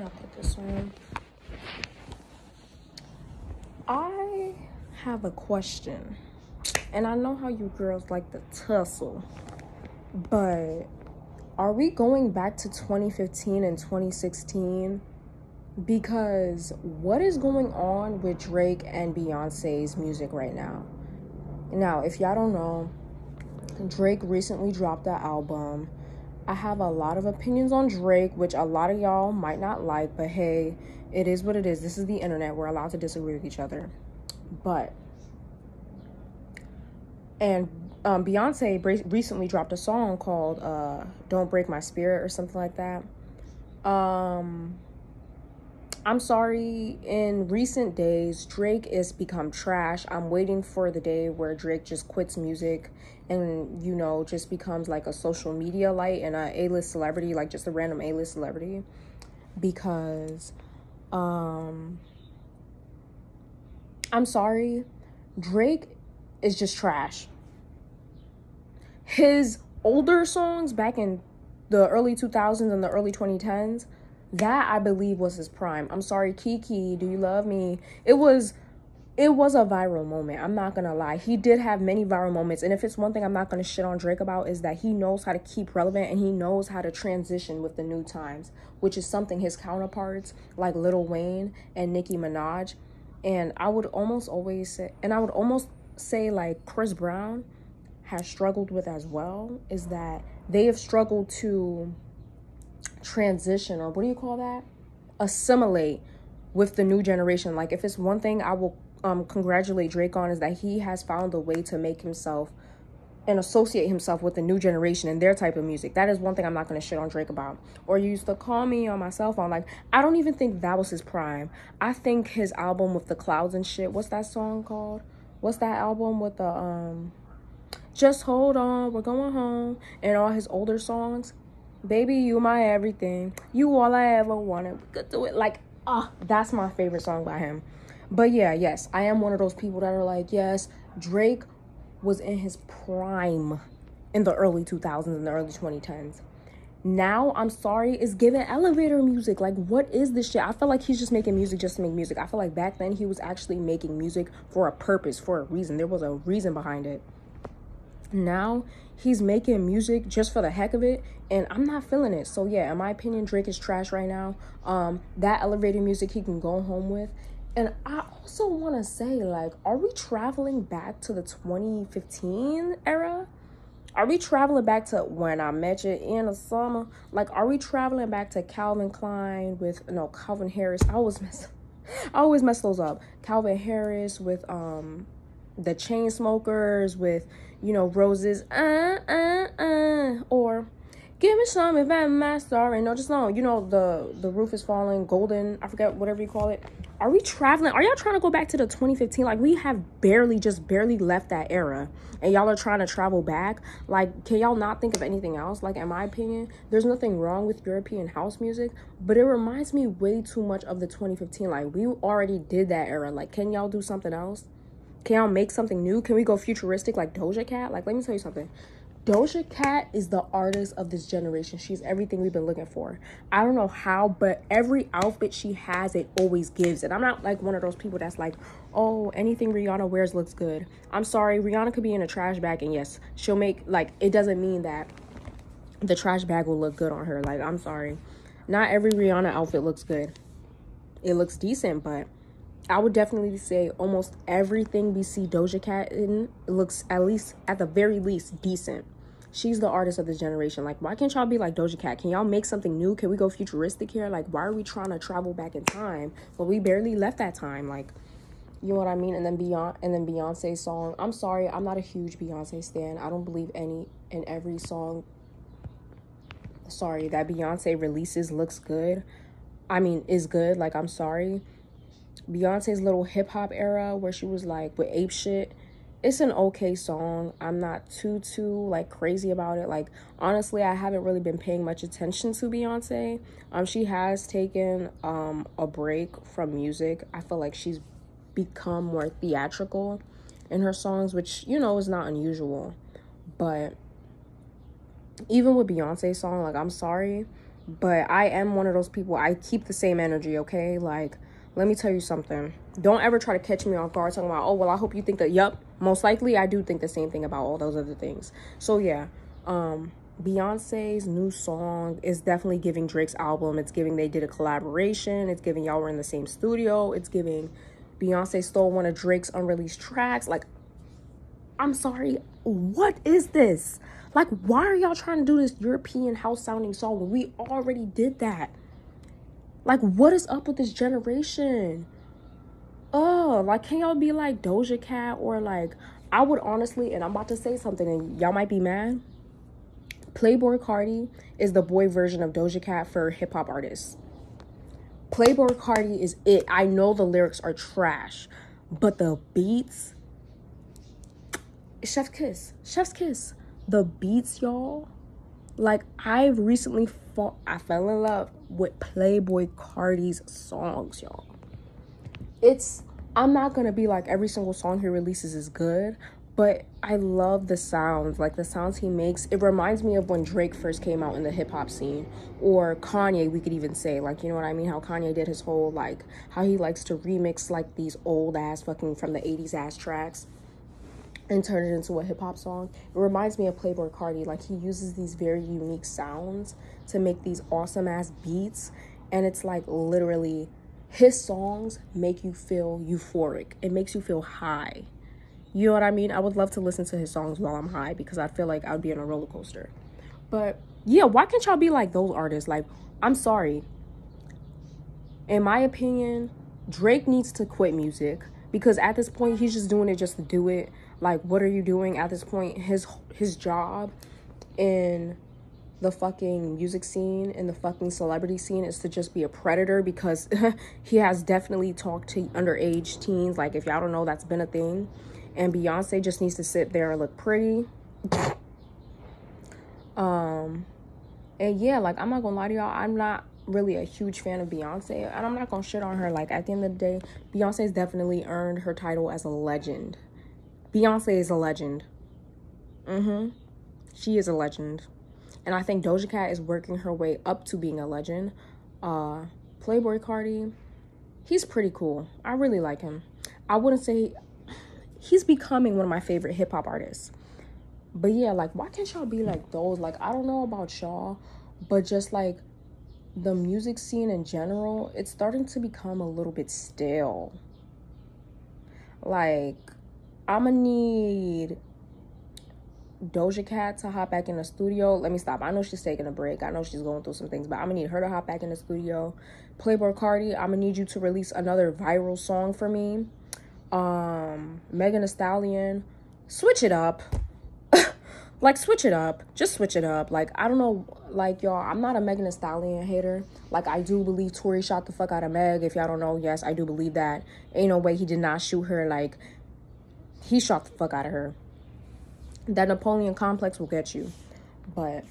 I'll put this. I have a question. And I know how you girls like to tussle. But are we going back to 2015 and 2016? Because what is going on with Drake and Beyonce's music right now? Now, if y'all don't know, Drake recently dropped that album. I have a lot of opinions on Drake, which a lot of y'all might not like, but hey, it is what it is. This is the internet. We're allowed to disagree with each other. But, and um, Beyonce recently dropped a song called uh, "Don't Break My Spirit" or something like that. Um, I'm sorry. In recent days, Drake is become trash. I'm waiting for the day where Drake just quits music and you know just becomes like a social media light and a A-list celebrity, like just a random A-list celebrity, because um, I'm sorry, Drake is just trash his older songs back in the early 2000s and the early 2010s that i believe was his prime. I'm sorry kiki do you love me? It was it was a viral moment i'm not gonna lie. He did have many viral moments and if it's one thing i'm not gonna shit on drake about is that he knows how to keep relevant and he knows how to transition with the new times which is something his counterparts like Lil Wayne and nicki minaj and i would almost always say and i would almost say like chris brown has struggled with as well is that they have struggled to transition or what do you call that? Assimilate with the new generation. Like if it's one thing I will um congratulate Drake on is that he has found a way to make himself and associate himself with the new generation and their type of music. That is one thing I'm not to shit on Drake about. Or you used to call me on my cell phone. Like, I don't even think that was his prime. I think his album with the clouds and shit, what's that song called? What's that album with the, um, just hold on, we're going home, and all his older songs. Baby, you my everything. You all I ever wanted. We could do it. Like, ah, that's my favorite song by him. But yeah, yes, I am one of those people that are like, yes, Drake was in his prime in the early 2000s and the early 2010s. Now, I'm sorry, is giving elevator music. Like, what is this shit? I feel like he's just making music just to make music. I feel like back then he was actually making music for a purpose, for a reason. There was a reason behind it now he's making music just for the heck of it and i'm not feeling it so yeah in my opinion drake is trash right now um that elevator music he can go home with and i also want to say like are we traveling back to the 2015 era are we traveling back to when I met you in the summer? Like, are we traveling back to Calvin Klein with no Calvin Harris? I always mess, I always mess those up. Calvin Harris with um the Chainsmokers with you know roses uh uh uh or give me some if I'm my star and no just no you know the the roof is falling golden I forget whatever you call it. Are we traveling are y'all trying to go back to the 2015 like we have barely just barely left that era and y'all are trying to travel back. Like can y'all not think of anything else? Like in my opinion there's nothing wrong with European house music but it reminds me way too much of the 2015 like we already did that era. Like can y'all do something else can y'all make something new? Can we go futuristic like Doja Cat? Like, let me tell you something. Doja Cat is the artist of this generation. She's everything we've been looking for. I don't know how, but every outfit she has, it always gives it. I'm not like one of those people that's like, oh, anything Rihanna wears looks good. I'm sorry, Rihanna could be in a trash bag, and yes, she'll make, like, it doesn't mean that the trash bag will look good on her. Like, I'm sorry. Not every Rihanna outfit looks good. It looks decent, but I would definitely say almost everything we see Doja Cat in looks at least at the very least decent. She's the artist of this generation. Like, why can't y'all be like Doja Cat? Can y'all make something new? Can we go futuristic here? Like, why are we trying to travel back in time? Well, we barely left that time. Like, you know what I mean? And then beyond, and then Beyonce's song. I'm sorry, I'm not a huge Beyonce stan. I don't believe any and every song. Sorry, that Beyonce releases looks good. I mean, is good. Like, I'm sorry Beyonce's little hip hop era where she was like with ape shit. It's an okay song. I'm not too too like crazy about it. Like honestly, I haven't really been paying much attention to Beyonce. Um she has taken um a break from music. I feel like she's become more theatrical in her songs, which you know is not unusual. But even with Beyonce's song, like I'm sorry, but I am one of those people. I keep the same energy, okay? Like, let me tell you something. Don't ever try to catch me off guard talking about, oh, well, I hope you think that, yep, most likely I do think the same thing about all those other things. So, yeah, um, Beyonce's new song is definitely giving Drake's album. It's giving they did a collaboration. It's giving y'all were in the same studio. It's giving Beyonce stole one of Drake's unreleased tracks. Like, I'm sorry, what is this? Like, why are y'all trying to do this European house sounding song when we already did that? Like, what is up with this generation? Oh, like, can y'all be like Doja Cat or like, I would honestly, and I'm about to say something and y'all might be mad. Playboi Carti is the boy version of Doja Cat for hip hop artists. Playboi Carti is it. I know the lyrics are trash, but the beats, Chef's Kiss, Chef's Kiss the beats, y'all. Like I've recently I fell in love with Playboi Carti's songs, y'all. It's I'm not gonna be like every single song he releases is good, but I love the sounds, like the sounds he makes. It reminds me of when Drake first came out in the hip hop scene, or Kanye, we could even say, like, you know what I mean? How Kanye did his whole, like, how he likes to remix, like, these old ass fucking from the 80s ass tracks and turn it into a hip hop song. It reminds me of Playboi Carti. Like he uses these very unique sounds to make these awesome ass beats. And it's like literally his songs make you feel euphoric. It makes you feel high. You know what I mean? I would love to listen to his songs while I'm high because I feel like I would be on a roller coaster. But yeah, why can't y'all be like those artists? Like, I'm sorry. In my opinion, Drake needs to quit music because at this point he's just doing it just to do it like what are you doing at this point his his job in the fucking music scene and the fucking celebrity scene is to just be a predator because he has definitely talked to underage teens like if y'all don't know that's been a thing and beyonce just needs to sit there and look pretty um and yeah like i'm not gonna lie to y'all i'm not really a huge fan of Beyonce, and I'm not gonna shit on her. Like at the end of the day, Beyonce's definitely earned her title as a legend. Beyonce is a legend. Mm-hmm. She is a legend. And I think Doja Cat is working her way up to being a legend. Uh Playboi Carti, he's pretty cool. I really like him. I wouldn't say he's becoming one of my favorite hip hop artists. But yeah, like why can't y'all be like those? Like I don't know about y'all, but just like the music scene in general, it's starting to become a little bit stale. Like, I'm gonna need Doja Cat to hop back in the studio. Let me stop. I know she's taking a break. I know she's going through some things, but I'm gonna need her to hop back in the studio. Playboi Carti, I'm gonna need you to release another viral song for me. Um, Megan Thee Stallion, switch it up like switch it up just switch it up like i don't know like y'all i'm not a megan Thee stallion hater like i do believe Tory shot the fuck out of meg if y'all don't know yes i do believe that ain't no way he did not shoot her like he shot the fuck out of her. That napoleon complex will get you. But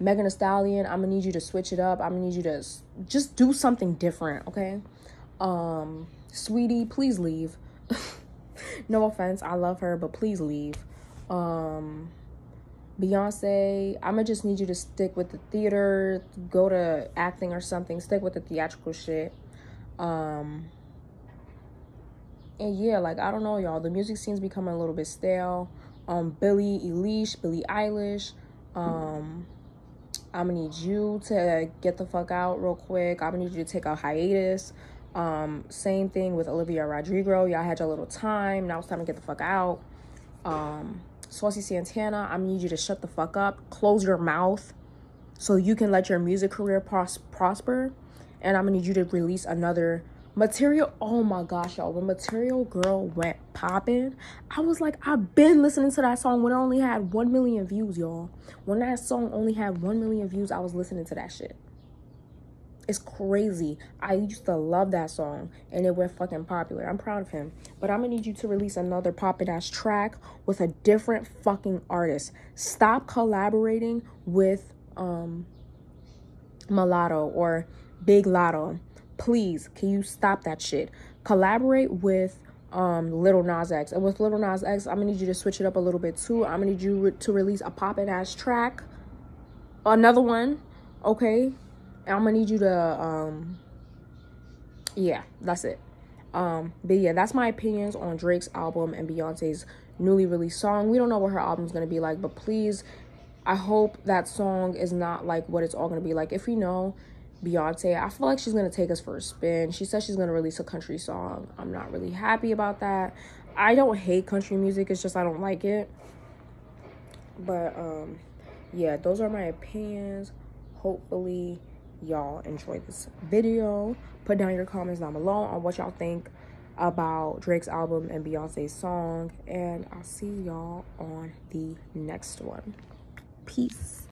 megan Thee stallion i'm gonna need you to switch it up. I'm gonna need you to just do something different okay? Um Saweetie please leave. No offense i love her but please leave. Um Beyonce, I'm gonna just need you to stick with the theater, go to acting or something, stick with the theatrical shit. Um, and yeah, like I don't know, y'all. The music scene's becoming a little bit stale. Um, Billie Eilish, Billie Eilish. Um, I'm gonna need you to get the fuck out real quick. I'm gonna need you to take a hiatus. Um, same thing with Olivia Rodrigo. Y'all had your little time. Now it's time to get the fuck out. Um, Saucy Santana, I'm gonna need you to shut the fuck up, close your mouth, so you can let your music career pros- prosper. And I'm gonna need you to release another material. Oh my gosh, y'all! When Material Girl went popping, I was like, I've been listening to that song when it only had one million views, y'all. When that song only had one million views, I was listening to that shit. It's crazy. I used to love that song and it went fucking popular. I'm proud of him. But I'm gonna need you to release another pop it ass track with a different fucking artist. Stop collaborating with um Mulatto or Big Latto. Please, can you stop that shit? Collaborate with um Lil Nas X. And with little Nas X, I'm gonna need you to switch it up a little bit too. I'm gonna need you to release a pop it ass track. Another one, okay? I'm gonna need you to um yeah, that's it. Um, but yeah, that's my opinions on Drake's album and Beyonce's newly released song. We don't know what her album's gonna be like, but please, I hope that song is not like what it's all gonna be like. If we know Beyonce, I feel like she's gonna take us for a spin. She says she's gonna release a country song. I'm not really happy about that. I don't hate country music, it's just I don't like it. But um yeah, those are my opinions. Hopefully y'all enjoyed this video. Put down your comments down below on what y'all think about Drake's album and Beyonce's song. And I'll see y'all on the next one. Peace.